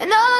And all